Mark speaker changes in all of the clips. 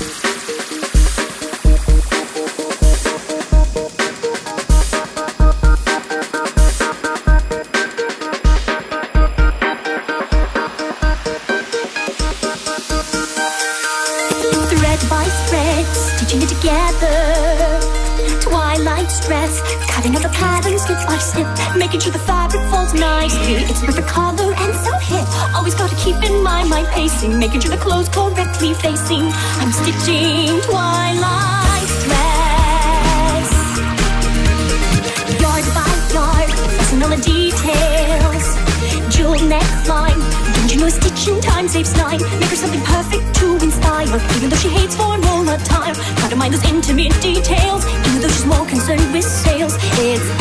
Speaker 1: Thread Stress, cutting out the pattern stitch by stitch, making sure the fabric falls nicely. It's perfect color and so hip. Always gotta keep in mind my pacing, making sure the clothes correctly facing. I'm stitching Twilight's dress. Yard by yard, focusing on the details. Jewel neckline, don't you know stitching time saves nine? Make her something perfect to inspire, even though she hates formal attire. Try to mind those intimate details, more concerned with sales. It's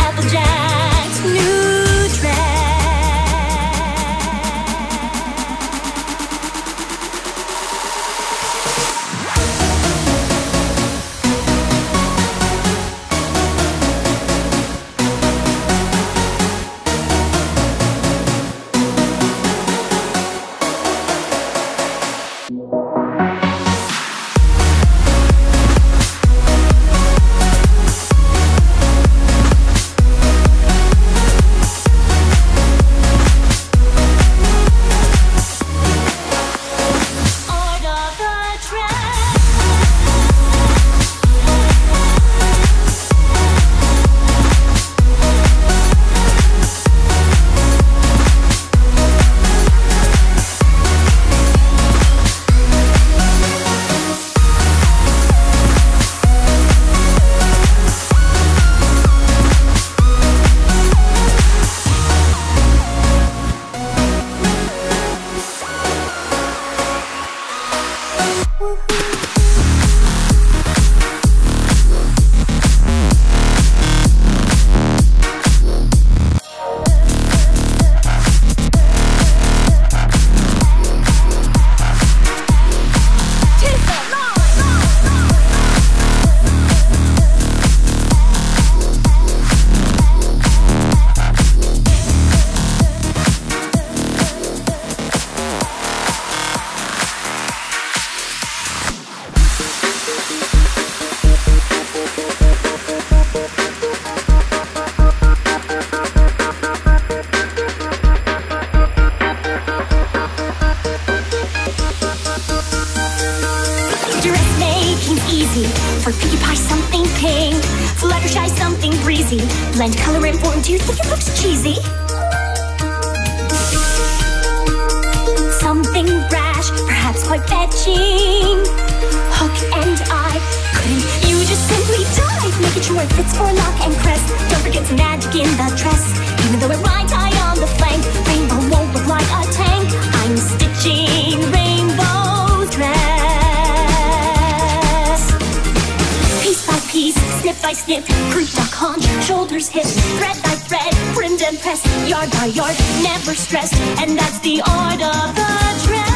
Speaker 1: For Pinkie Pie, something pink. Fluttershy, something breezy. Blend color important. Do you think it looks cheesy? Something brash, perhaps quite fetching. Hook and eye. Couldn't you just simply dive? Making sure it fits forelock and crest. Don't forget some magic in the dress. Even though it rides high on the flank, rainbow won't look like a tank. I'm stitching by snip, croup dock haunch, shoulders, hips, thread by thread, trimmed and pressed, yard by yard, never stressed, and that's the art of the dress.